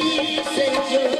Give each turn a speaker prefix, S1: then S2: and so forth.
S1: Señor.